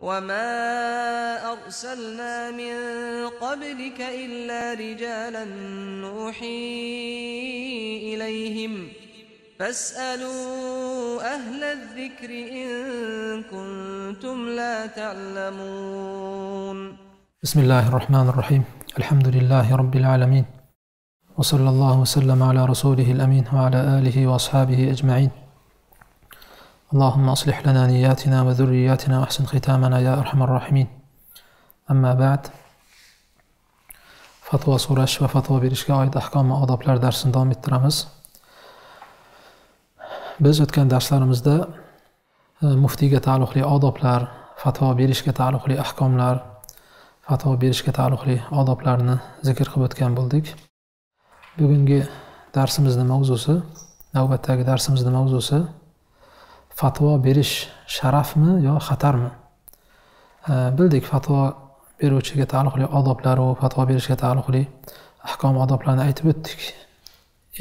وما أرسلنا من قبلك إلا رجالا نوحي إليهم فاسألوا أهل الذكر إن كنتم لا تعلمون بسم الله الرحمن الرحيم. الحمد لله رب العالمين. وصلى الله وسلم على رسوله الأمين وعلى آله وأصحابه أجمعين. اللهم أصلح لنا نياتنا وذرياتنا وأحسن ختامنا يا أرحم الراحمين أما بعد fatvo so'rash va fatvo berishga oid ahkom va odoblar darsini davom ettiramiz biz o'tgan darslarimizda e, muftiyga taalluqli odoblar fatvo berishga taalluqli ahkomlar fatvo berishga taalluqli odoblarni zikr qilib o'tgan bo'ldik bugungi darsimizni mavzusi navbatdagi darsimizni mavzusi fatvo berish sharafmi yo xatarmi? Bildik fatvo beruvchiga taalluqli odoblaru fatvo berishga taalluqli ahkom odoblarni aytib o'tdik.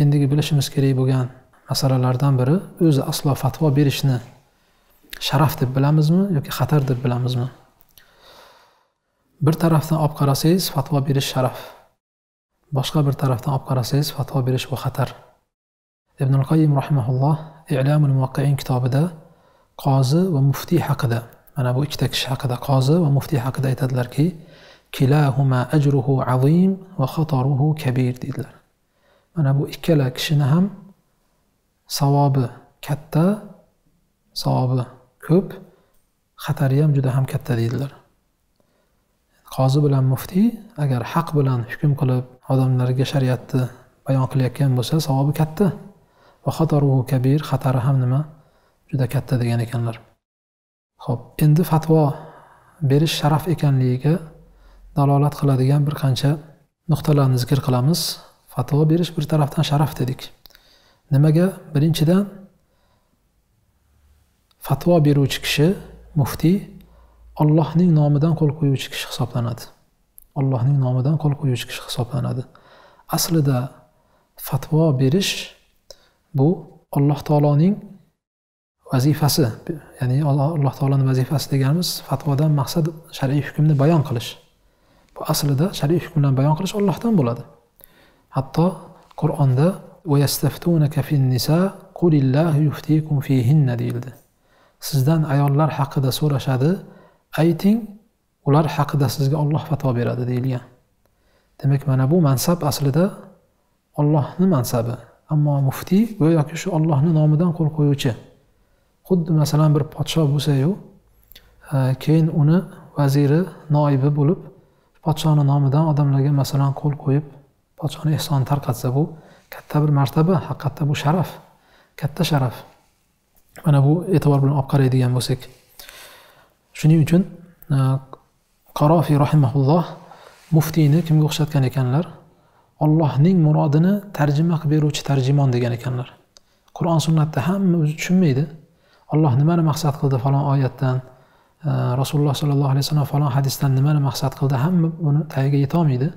Endigi bilishimiz kerak bo'lgan masalalardan biri o'zi aslo fatvo berishni sharaf deb bilamizmi yoki xatar deb bilamizmi? Bir tarafdan olib qarasangiz fatvo berish sharaf. Boshqa bir tarafdan olib qarasangiz fatvo berish bu xatar. Ibn qoyim rahimaulloh ilamul muvaqqain kitobida qozi va muftiy haqida mana bu ikkita kishi haqida qozi va muftiy haqida aytadilarki kilahuma ajruhu azim va xataruhu kabir deydilar. Mana bu ikkala kishini ham savobi katta savobi ko'p xatari ham juda ham katta deydilar. Qozi bilan muftiy agar haq bilan hukm qilib odamlarga shariatni bayon qilayotgan bo'lsa savobi katta. Va xatoruhu kabir xatari ham nima? Juda katta degan ekanlar. Ho'p endi fatvo. Berish sharaf ekanligiga dalolat qiladigan bir qancha nuqtalarni zikr qilamiz. Fatvo berish bir tarafdan sharaf dedik. Nimaga? Birinchidan fatvo beruvchi kishi muftiy ollohning nomidan qo'l qo'yuvchi kishi hisoblanadi. Ollohning nomidan qo'l qo'yuvchi kishi hisoblanadi. Aslida fatvo berish bu alloh taoloning vazifasi ya'ni alloh taoloni vazifasi deganimiz fatvodan maqsad shar'iy hukmni bayon qilish. Bu aslida shar'iy hukmlarni bayon qilish ollohdan bo'ladi. Hatto qur'onda deyildi. Sizdan ayollar haqida so'rashadi ayting ular haqida sizga olloh fatvo beradi deyilgan. Demak mana bu mansab aslida ollohni mansabi. Ammo muftiy go'yoki shu ollohni nomidan qo'l qo'yuvchi. Xuddi masalan bir podsho bo'lsayu e, keyin uni vaziri noibi bo'lib podshoni nomidan odamlarga masalan qo'l qo'yib podshoni ehsonini tarqatsa bu katta bir martaba haqiqatda bu sharaf katta sharaf. Mana bu e'tibor bilan olib qaraydigan bo'lsak. Shuning uchun e, qarofiy rahimaulloh muftiyni kimga o'xshatgan ekanlar? Ollohning murodini tarjima qilib beruvchi tarjimon degan ekanlar. Qur'on sunnatda hamma o'zi tushunmaydi. Olloh nimani maqsad qildi falon oyatdan e, rasululloh sollallohu alayhi vasallam falon hadisdan nimani maqsad qildi hamma buni tagiga yetolmaydi.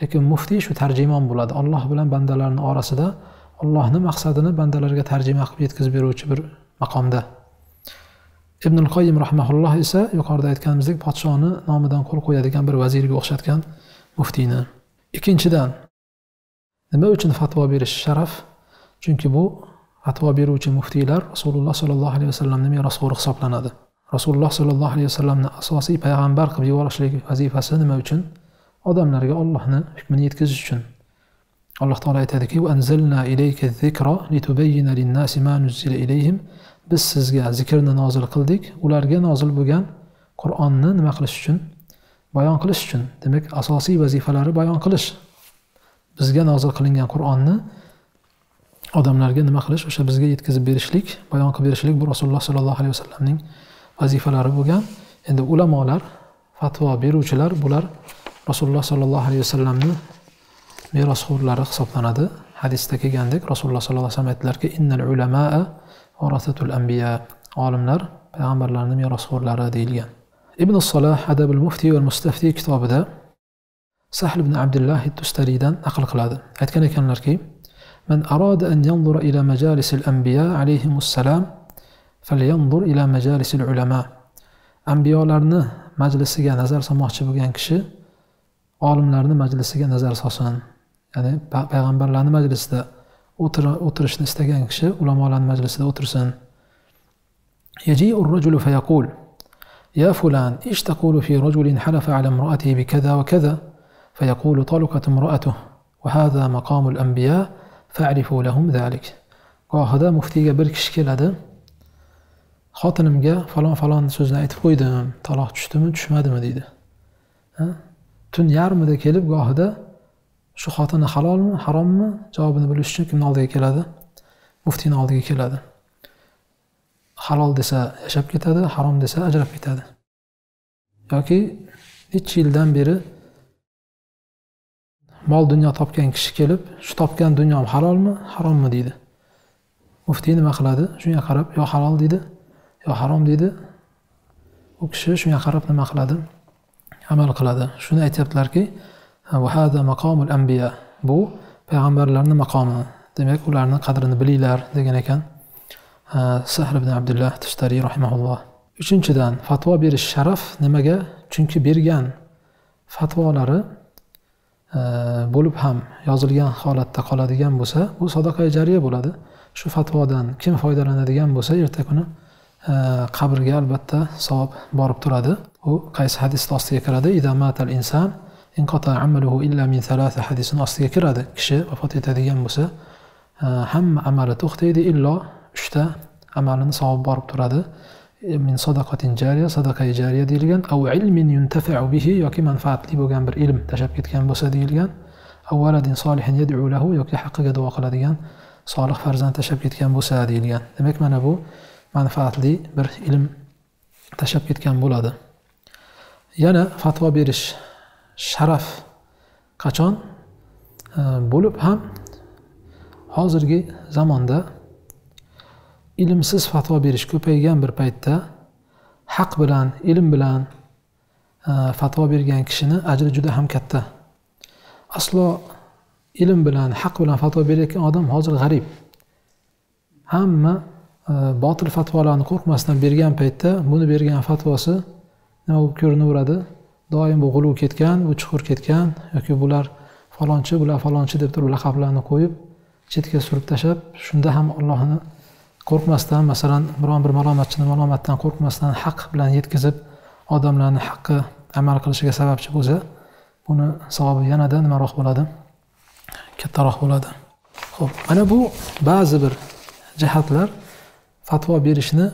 Lekin muftiy shu tarjimon bo'ladi. Olloh bilan bandalarni orasida ollohni maqsadini bandalarga tarjima qilib yetkazib beruvchi bir maqomda. Ibn qoyim rahmaulloh esa yuqorida aytganimizdek podshoni nomidan qo'l qo'yadigan bir vazirga o'xshatgan muftiyni. Ikkinchidan nima uchun fatvo berish sharaf? Chunki bu fatvo beruvchi muftiylar rasululloh sollallohu alayhi vasallamni merosxo'ri hisoblanadi. Rasululloh sollallohu alayhi vasallamni asosiy payg'ambar qilib yuborishlik vazifasi nima uchun? Odamlarga ollohni hukmini yetkazish uchun. Alloh taolo aytadiki biz sizga zikrni nozil qildik. Ularga nozil bo'lgan qur'onni nima qilish uchun? Bayon qilish uchun. Demak asosiy vazifalari bayon qilish. Bizga nozil qilingan qur'onni odamlarga nima qilish o'sha bizga yetkazib berishlik bayon qilib berishlik bu rasululloh sollallohu alayhi vasallamning vazifalari bo'lgan. Endi ulamolar fatvo beruvchilar bular rasululloh sollallohu alayhi vasallamni merosxo'rlari hisoblanadi. Hadisda kelgandek rasululloh sollallohu alayhi vasallam aytdilarki innal ulamaa varasatul anbiya olimlar payg'ambarlarni merosxo'rlari deyilgan. Ibn solah adabul muftiy va mustaftiy kitobida sahl ibn abdullah tustariydan naql qiladi aytgan ekanlarki من أراد أن ينظر إلى مجالس الأنبياء عليهم السلام فلينظر إلى مجالس العلماء ambiyolarni majlisiga nazar solmoqchi bo'lgan kishi olimlarni majlisiga nazar solsin ya'ni payg'ambarlarni majlisida o'tirishni istagan kishi ulamolarni majlisida o'tirsin يجيء الرجل فيقول يا فلان ايش تقول في رجل حلف على امرأته بكذا وكذا فيقول طلقت امرأته وهذا مقام الأنبياء فاعرفوا لهم ذلك. قاهدا مفتي بر كشكل هذا؟ خاطنم جا فلان فلان سوزنا اتفويدم طلاق تشتم تشم هذا مديده تون يارم هذا كلب قاهدا شو خاطنا حلال حرام جوابنا بلشنا كم نالدي كلا هذا؟ مفتي نالدي كلا هذا. حلال دسا يشبك هذا حرام دسا أجرب هذا. لكن هذا هيك بيرة. Mol dunyo topgan kishi kelib shu topgan dunyom halolmi? Harommi? deydi. Muftiy nima qiladi? Shunga qarab yo halol deydi. Yo harom deydi. U kishi shunga qarab nima qiladi? Amal qiladi. Shuni aytyaptilarki maqomul bu payg'ambarlarni maqomi. Demak ularni qadrini bilinglar degan ekan. Sahl ibn abdulloh tishtariy rahimaulloh uchinchidan fatvo berish sharaf nimaga? Chunki bergan fatvolari bo'lib ham yozilgan holatda qoladigan bo'lsa bu sadaqa jariya bo'ladi. Shu fatvodan kim foydalanadigan bo'lsa erta kuni e, qabrga albatta savob borib turadi. U qaysi hadisni ostiga kiradi? Idamatal inson illa min hadisini ostiga kiradi. Kishi vafot etadigan bo'lsa e, hamma amali to'xtaydi illo uchta amalini savob borib turadi. Min sadaqatin jariya sadaqa jariya deyilgan. Av ilmin yuntafau bihi yoki manfaatli bo'lgan bir ilm tashlab ketgan bo'lsa deyilgan. Valadin solihin yadu lahu yoki haqqiga duo qiladigan solih farzand tashlab ketgan bo'lsa deyilgan. Demak mana bu manfaatli bir ilm tashlab ketgan bo'ladi. Yana fatvo berish sharaf qachon? Bo'lib ham hozirgi zamonda ilmsiz fatvo berish ko'paygan bir paytda haq bilan ilm bilan e, fatvo bergan kishini ajri juda ham katta. Aslo ilm bilan haq bilan fatvo berayotgan odam hozir g'arib. Hamma e, botil fatvolarni qo'rqmasdan bergan paytda buni bergan fatvosi nima bo'lib ko'rinaveradi? Doim bu g'uluv ketgan bu chuqur ketgan yoki bular falonchi bular falonchi deb turib laqablarni qo'yib chetga surib tashlab shunda ham allohni qo'rqmasdan masalan biron bir malomatchini malomatdan qo'rqmasdan haq bilan yetkazib odamlarni haqqi amal qilishiga sababchi bo'lsa buni savobi yanada nimaroq bo'ladi? Kattaroq bo'ladi. Ho'p mana bu ba'zi bir jihatlar fatvo berishni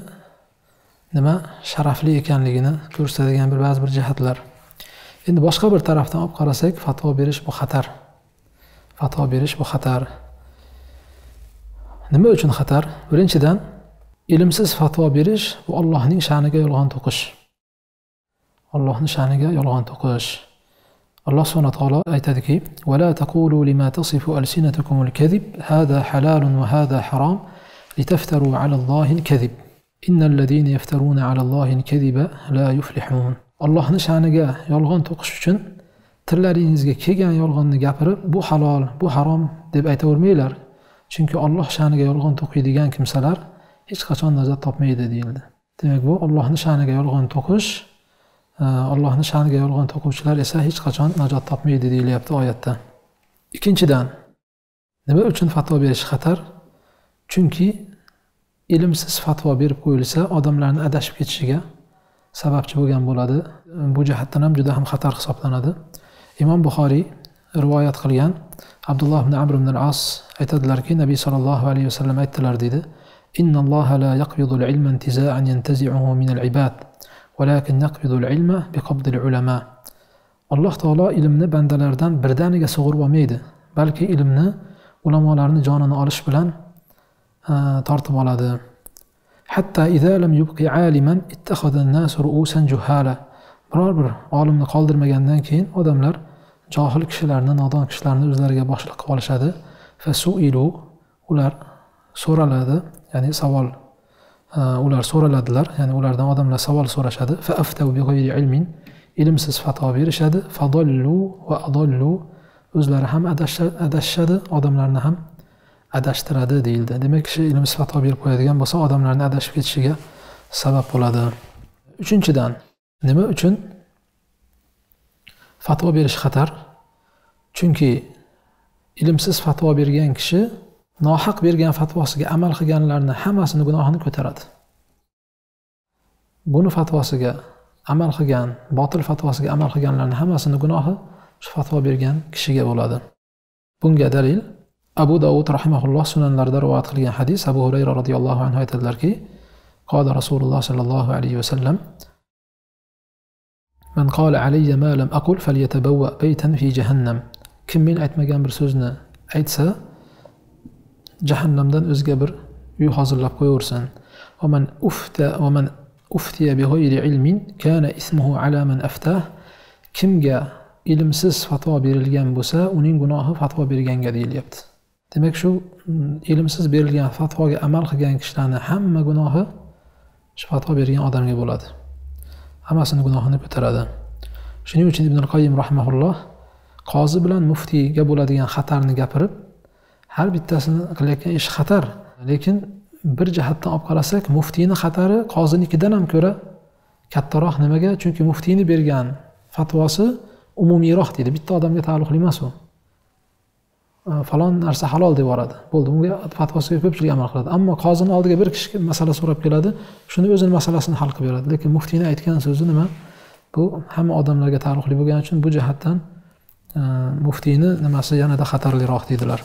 nima sharafli ekanligini ko'rsatadigan bir ba'zi bir jihatlar. Endi boshqa bir tarafdan olib qarasak fatvo berish bu xatar. Fatvo berish bu xatar. nima uchun xatar? Birinchidan ilmsiz fatvo berish bu allohning sha'niga yolg'on to'qish. Allohni sha'niga yolg'on to'qish. Alloh subhana taolo aytadiki vala taqulu lima tasifu alsinatukum alkazib hada halalun va hada harom litaftaru ala allohi alkazib innallazina yaftaruna ala allohi alkaziba la yuflihun. Allohni sha'niga yolg'on to'qish uchun tillaringizga kelgan yolg'onni gapirib bu halol bu harom deb aytavermanglar. Chunki olloh sha'niga yolg'on to'qiydigan kimsalar hech qachon najot topmaydi deyildi. Demak bu ollohni sha'niga yolg'on to'qish e, allohni sha'niga yolg'on to'quvchilar esa hech qachon najot topmaydi deyilyapti oyatda. Ikkinchidan nima uchun fatvo berish xatar? Chunki ilmsiz fatvo berib qo'yilsa odamlarni adashib ketishiga sababchi bo'lgan bo'ladi. Bu jihatdan ham juda ham xatar hisoblanadi. Imom buxoriy rivoyat qilgan abdulloh ibn amr ibn al as aytadilarki nabiy sollallohu alayhi vasallam aytdilar deydi إن الله لا يقبض العلم انتزاعا ينتزعه من العباد ولكن يقبض العلم بقبض العلماء alloh taolo ilmni bandalardan birdaniga sug'urib olmaydi balki ilmni ulamolarni jonini olish bilan tortib oladi hatto biror bir olimni qoldirmagandan keyin odamlar johil kishilarni nodon kishilarni o'zlariga boshliq qilib olishadi. Fasuilu ular so'raladi ya'ni savol e, ular so'raladilar ya'ni ulardan odamlar savol so'rashadi. Ilmin ilmsiz fatvo berishadi. Fadollu va adollu o'zlari ham adashishadi odamlarni ham adashtiradi deyildi. Demak kishi ilmsiz fatvo berib qo'yadigan bo'lsa odamlarni adashib ketishiga sabab bo'ladi. Uchinchidan nima uchun fatvo berish xatar? chunki ilmsiz fatvo bergan kishi nohaq bergan fatvosiga amal qilganlarni hammasini gunohini ko'taradi buni fatvosiga amal qilgan botil fatvosiga amal qilganlarni hammasini gunohi shu fatvo bergan kishiga bo'ladi bunga dalil abu davud rahimaulloh sunanlarida rivoyat qilgan hadis abu hurayra roziyallohu anhu aytadilarki قال رسول الله صلى الله عليه وسلم من قال علي ما لم أقل فليتبوأ بيتا في جهنم kim men aytmagan bir so'zni aytsa jahannamdan o'ziga bir uy hozirlab qo'yaversin ومن أفتى ومن أفتي بغير علم كان إثمه على من أفتاه kimga ilmsiz fatvo berilgan bo'lsa uning gunohi fatvo berganga deyilyapti demak shu ilmsiz berilgan fatvoga amal qilgan kishilarni hamma gunohi shu fatvo bergan odamga bo'ladi hammasini gunohini ko'taradi shuning uchun ibn qoyim rahmaulloh qozi bilan muftiyga bo'ladigan xatarni gapirib har bittasini qilayotgan ish xatar. Lekin bir jihatdan olib qarasak muftiyni xatari qozinikidan ham ko'ra kattaroq nimaga? Chunki muftiyni bergan fatvosi umumiyroq deydi. Bitta odamga taalluqli emas u. E, falon narsa halol deb yuboradi. Bo'ldi unga fatvosiga ko'pchilik amal qiladi. Ammo qozini oldiga bir kishi masala so'rab keladi shuni o'zini masalasini hal qilib beradi. Lekin muftiyni aytgan so'zi nima? Bu hamma odamlarga taalluqli bo'lgani uchun bu jihatdan Э, muftiyni nimasi yanada xatarliroq deydilar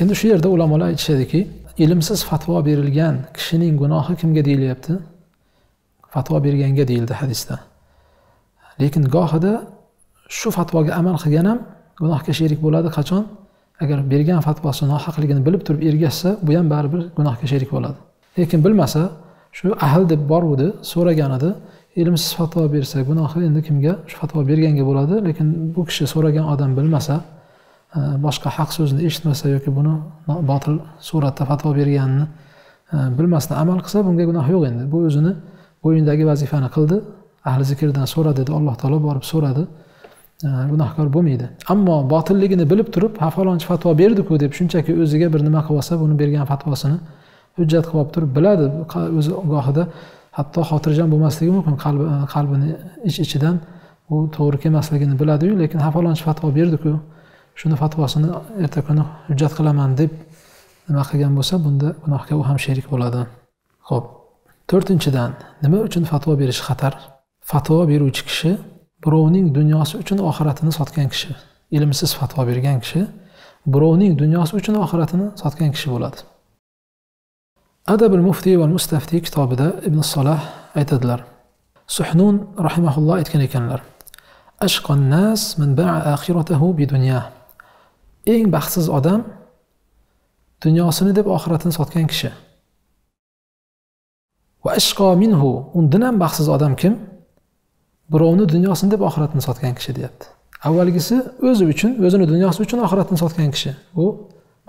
endi shu yerda ulamolar aytishadiki ilmsiz fatvo berilgan kishining gunohi kimga deyilyapti? Fatvo berganga deyildi hadisda. Lekin gohida shu fatvoga amal qilgan ham gunohga sherik bo'ladi qachon? Agar bergan fatvosi nohaqligini bilib turib ergashsa bu ham baribir gunohga sherik bo'ladi. Lekin bilmasa shu ahl deb boruvdi so'raganida ilmsiz fatvo bersak buni oxiri endi kimga? Shu fatvo berganga bo'ladi lekin bu kishi so'ragan odam bilmasa e, boshqa haq so'zni eshitmasa yoki buni botil suratda fatvo berganini e, bilmasdan amal qilsa bunga gunoh yo'q endi. Bu o'zini bo'yindagi vazifani qildi ahli zikrdan so'ra dedi alloh taolo borib so'radi. E, gunohkor bo'lmaydi. Ammo botilligini bilib turib ha falonchi fatvo berdiku deb shunchaki o'ziga bir nima qilib olsa buni bergan fatvosini hujjat qilib olib turib biladi. O'zi gohida hatto xotirjam bo'lmasligi mumkin qalbi e, qalbini ich ichidan. U to'g'ri kelmasligini biladiyu lekin ha falonchi fatvo berdiku shuni fatvosini erta kuni hujjat qilaman deb nima qilgan bo'lsa bunda gunohga u ham sherik bo'ladi. Ho'p to'rtinchidan nima uchun fatvo berish xatar? Fatvo beruvchi kishi birovning dunyosi uchun oxiratini sotgan kishi ilmsiz fatvo bergan kishi birovning dunyosi uchun oxiratini sotgan kishi bo'ladi. Adabil muftiy va mustaftiy kitobida ibn solah aytadilar. Suhnun rahimaulloh aytgan ekanlar. Ashqon nas min ba'a akhiratahu bi dunya eng baxtsiz odam dunyosini deb oxiratini sotgan kishi. Va ashqo minhu undan ham baxtsiz odam kim? Birovni dunyosini deb oxiratini sotgan kishi deyapti. Avvalgisi o'zi uchun o'zini dunyosi uchun oxiratini sotgan kishi. U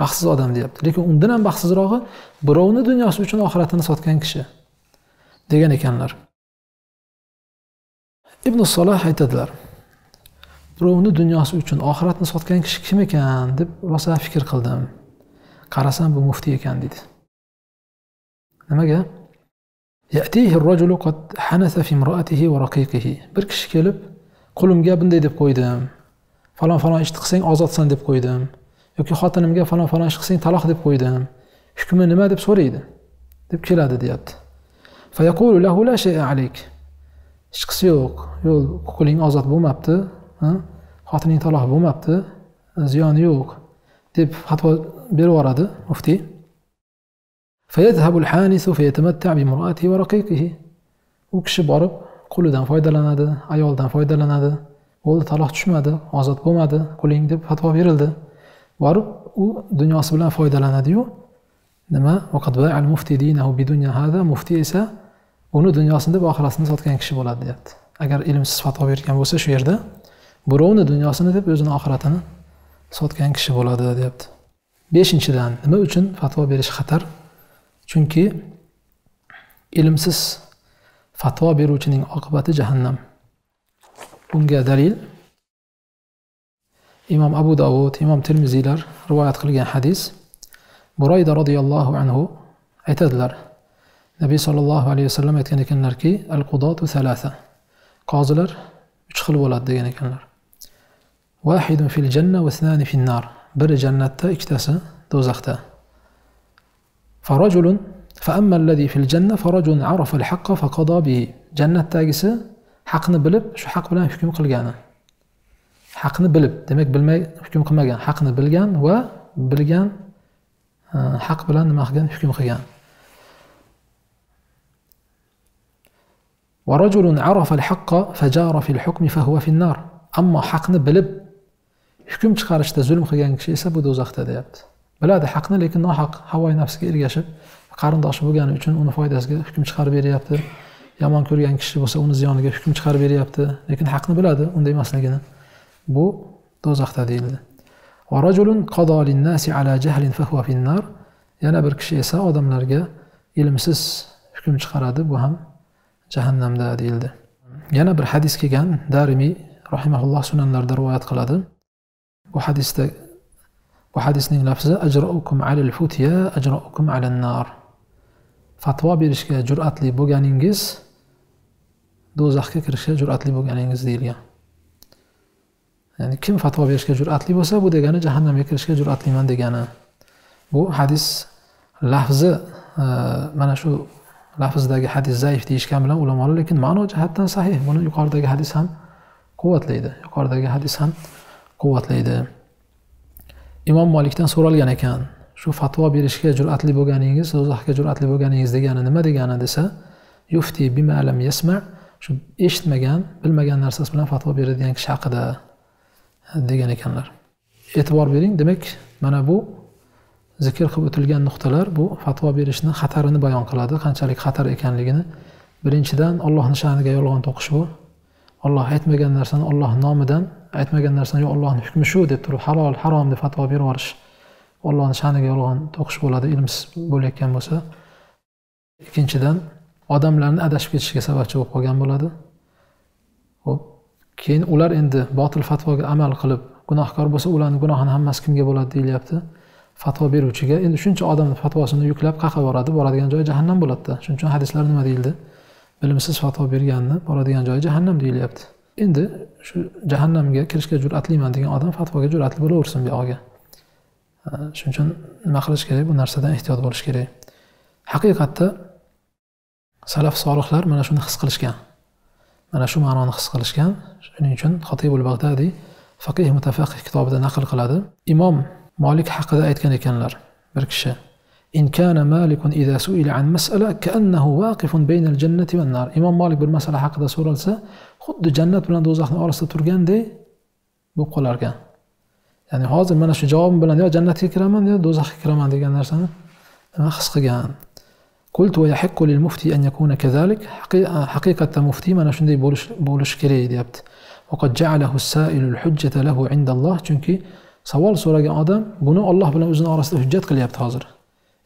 baxtsiz odam deyapti. Lekin undan ham baxtsizrog'i birovni dunyosi uchun oxiratini sotgan kishi degan ekanlar. Ibn solah aytadilar birovni dunyosi uchun oxiratni sotgan kishi kim ekan deb rosa fikr qildim. Qarasam bu muftiy ekan deydi nimaga? Bir kishi kelib qulimga bunday deb qo'ydim. Falon falon ishni qilsang ozodsan deb qo'ydim. yoki xotinimga falon falon ish qilsang taloq deb qo'ydim hukmi nima deb so'raydi deb keladi deyapti fayaqulu lahu la shay'a alayk hech qisi yo'q yo'q quling ozod bo'lmabdi xotining taloq bo'lmabdi ziyoni yo'q deb fatvo berib yuboradi muftiy فيذهب الحانث فيتمتع بمرأته ورقيقه u kishi borib qulidan foydalanadi ayoldan foydalanadi bo'ldi taloq tushmadi ozod bo'lmadi quling deb fatvo berildi Borib u dunyosi bilan foydalanadiyu. Nima? Muftiy esa uni dunyosini deb oxiratini sotgan kishi bo'ladi deyapti. Agar ilmsiz fatvo bergan bo'lsa shu yerda birovni dunyosini deb o'zini oxiratini sotgan kishi bo'ladi deyapti. Beshinchidan nima uchun fatvo berish xatar? Chunki ilmsiz fatvo beruvchining oqibati jahannam. Bunga dalil imom abu davud imom termiziylar rivoyat qilgan hadis burayda roziyallohu anhu aytadilar nabiy sollallohu alayhi vasallam aytgan ekanlarki al qudotu salasa qozilar uch xil bo'ladi degan ekanlar vahidun fil janna va thnani fin nar biri jannatda ikkitasi do'zaxda farajulun فأما الذي في الجنة فرجل عرف الحق فقضى به jannatdagisi haqni bilib shu haq bilan hukm qilgani Haqni bilib demak bilmay hukm qilmagan haqni bilgan va bilgan haq bilan nima qilgan hukm qilgan ورجل عرف الحق فجار في الحكم فهو في النار ammo haqni bilib hukm chiqarishda zulm qilgan kishi esa bu do'zaxda deyapti biladi haqni lekin nohaq havoyi nafsiga ergashib qarindoshi bo'lgani uchun uni foydasiga hukm chiqarib beryapti yomon ko'rgan kishi bo'lsa uni ziyoniga hukm chiqarib beryapti lekin haqni biladi unday emasligini bu do'zaxda deyildi. Yana bir kishi esa odamlarga ilmsiz hukm chiqaradi. Bu ham jahannamda deyildi. Yana bir hadis kelgan. Darimiy rahimaulloh sunanlarda rivoyat qiladi. Bu hadisda bu hadisning lafzi ajroukum alil futya ajroukum alin nar. Fatvo berishga jur'atli bo'lganingiz do'zaxga kirishga jur'atli bo'lganingiz deyilgan. Ya'ni kim fatvo berishga jur'atli bo'lsa bu degani jahannamga kirishga jur'atliman degani. Bu hadis lafzi e, mana shu lafzdagi hadis zaif deyishgan bilan ulamolar lekin ma'no jihatdan sahih. Buni yuqoridagi hadis ham quvvatlaydi. Yuqoridagi hadis ham quvvatlaydi. Imom molikdan so'ralgan ekan shu fatvo berishga jur'atli bo'lganingiz do'zaxga jur'atli bo'lganingiz degani nima degani desa yufti bima lam yasma shu eshitmagan bilmagan narsasi bilan fatvo beradigan kishi haqida. Degan ekanlar. E'tibor bering demak mana bu zikr qilib o'tilgan nuqtalar bu fatvo berishni xatarini bayon qiladi qanchalik xatar ekanligini. Birinchidan ollohni sha'niga yolg'on to'qish bu. Olloh aytmagan narsani olloh nomidan aytmagan narsani yo ollohni hukmi shu deb turib halol harom deb fatvo berib yuborish ollohni sha'niga yolg'on to'qish bo'ladi ilmsiz bo'layotgan bo'lsa. Ikkinchidan odamlarni adashib ketishiga sababchi bo'lib qolgan bo'ladi. Ho'p keyin ular endi botil fatvoga amal qilib gunohkor bo'lsa ularni gunohini hammasi kimga bo'ladi deyilyapti. Fatvo beruvchiga endi shuncha odamni fatvosini yuklab qayerqa boradi boradigan joyi jahannam bo'ladida. Shuning uchun hadislar nima deyildi? Bilimsiz fatvo berganni boradigan joyi jahannam deyilyapti. Endi shu jahannamga kirishga jur'atliman degan odam fatvoga jur'atli bo'laversin buyog'iga shuning uchun nima qilish kerak? Bu narsadan ehtiyot bo'lish kerak. Haqiqatda salaf solihlar mana shuni his qilishgan. أنا شو معنى نخص قلش كان؟ شنين شن خطيب البغدادي فقيه متفاقه كتاب ده نقل قلادة. إمام مالك حق ذا ايت كان يكنلر بركشة إن كان مالك إذا سئل عن مسألة كأنه واقف بين الجنة والنار. إمام مالك بالمسألة حق ذا سورة لسا خد جنة بلان دوزاخ نورس تورجان دي بقول أركان يعني هذا من شو جواب بلان يا جنة كرامان يا دوزاخ كرامان دي كان نرسان. أنا خصق جان يعني. قلت ويحق للمفتي أن يكون كذلك حقيقة مفتي mana shunday bo'lish bo'lishi kerak deyapti وقد جعله السائل الحجة له عند الله chunki savol so'ragan odam buni olloh bilan o'zini orasida hujjat qilyapti hozir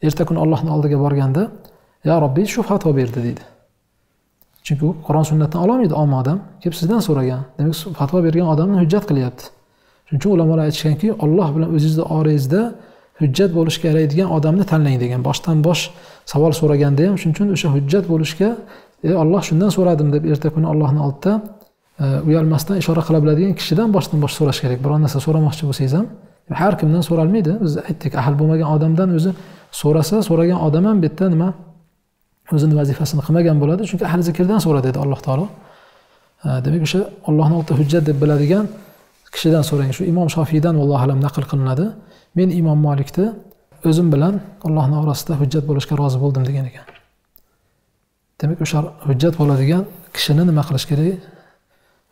erta kuni ollohni oldiga borganda yo robbiy shu fatvo berdi deydi chunki u qur'on sunnatdan ololmaydi omma odam kelib sizdan so'ragan demak fatvo bergan odamni hujjat qilyapti shuning uchun ulamolar aytishganki olloh bilan o'zingizni orangizda hujjat bo'lishga yaraydigan odamni tanlang degan boshdan bosh savol so'raganda ham shuning uchun o'sha hujjat bo'lishga e olloh shundan so'radim deb erta kuni ollohni oldida e, uyalmasdan ishora qila biladigan kishidan boshdan bosh so'rash kerak. Biron narsa so'ramoqchi bo'lsangiz ham har kimdan so'ralmaydi. Biz aytdik ahil bo'lmagan odamdan o'zi so'rasa so'ragan odam ham bu yerda nima o'zini vazifasini qilmagan bo'ladi. Chunki ahli zikrdan so'ra dedi alloh taolo. E, demak o'sha ollohni oldida hujjat deb biladigan kishidan so'rang. Shu imom shofiydan allohu alam naql qilinadi. Men imom molikni o'zim bilan allohni orasida hujjat bo'lishga rozi bo'ldim degan ekan. Demak o'sha hujjat bo'ladigan kishini nima qilish kerak?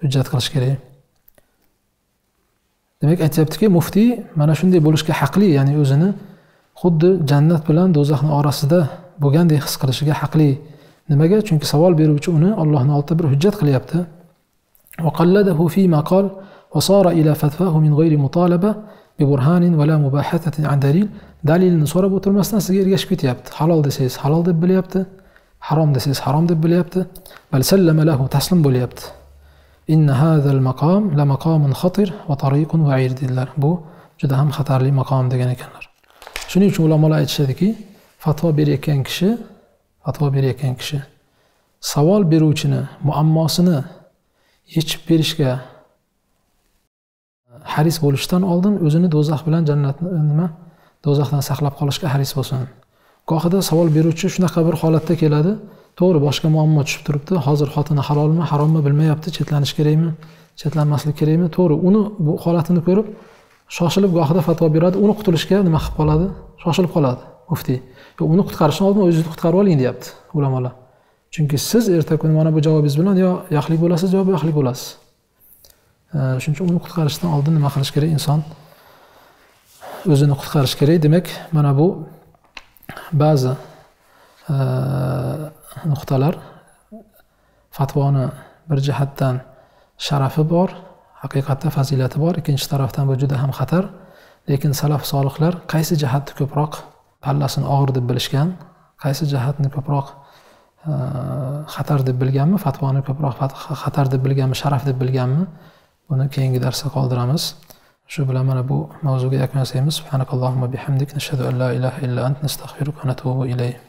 Hujjat qilish kerak. Demak aytyaptiki muftiy mana shunday bo'lishga haqli ya'ni o'zini xuddi jannat bilan do'zaxni orasida bo'lgandek his qilishiga haqli. Nimaga? Chunki savol beruvchi uni ollohni oldida bir hujjat qilyapti. Dalilni so'rab o'tirmasdan sizga ergashib ketyapti halol desangiz halol deb bilyapti harom desangiz harom deb bilyapti taslim bo'lyapti bu juda ham xatarli maqom degan ekanlar shuning uchun ulamolar aytishadiki fatvo berayotgan kishi fatvo berayotgan kishi savol beruvchini muammosini yechib berishga haris bo'lishdan oldin o'zini do'zax bilan jannatni nima do'zaxdan saqlab qolishga haris bo'lsin. Gohida savol beruvchi shunaqa bir holatda keladi. To'g'ri boshqa muammo tushib turibdi. Hozir xotini halolmi harommi bilmayapti. Chetlanish kerakmi? Chetlanmaslik kerakmi? To'g'ri uni bu holatini ko'rib shoshilib gohida fatvo beradi. Uni qutulishga nima qilib qoladi? Shoshilib qoladi muftiy. Uni qutqarishdan oldin o'zingizni qutqarib oling deyapti ulamolar. Chunki siz erta kuni mana bu javobingiz bilan yo yaxlik bo'lasiz yo yaxlik bo'lasiz. Shuning uchun uni qutqarishdan oldin nima qilish kerak? Inson o'zini qutqarish kerak. Demak mana bu ba'zi nuqtalar fatvoni bir jihatdan sharafi bor haqiqatda fazilati bor. Ikkinchi tarafdan bu juda ham xatar. Lekin salaf solihlar qaysi jihatni ko'proq pallasini og'ir deb bilishgan qaysi jihatni ko'proq xatar deb bilganmi fatvoni ko'proq xatar deb bilganmi sharaf deb bilganmi buni keyingi darsga qoldiramiz shu bilan mana bu mavzuga yakun yasaymiz subhanakallohumma bihamdik. Nashhadu an la ilaha illa ant nastag'firuka va natubu ilayk